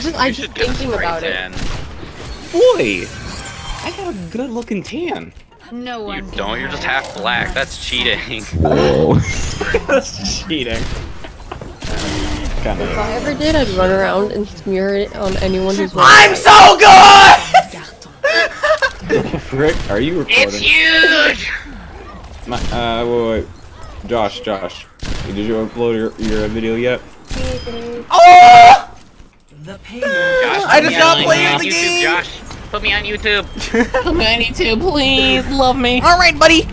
just, I'm just should get a thinking spray about it. Boy, I got a good looking tan. No one. You don't, you're just half black. That's cheating. Whoa. That's cheating. Kinda. If. I ever did, I'd run around and smear it on anyone who's I'm so good! Frick, are you recording? It's huge! My, uh, wait, wait. Josh, Josh, did you upload your, your video yet? Oh! Josh, I just did me not YouTube, the game. Josh, put me on YouTube. Come on, YouTube, please, love me. Alright, buddy.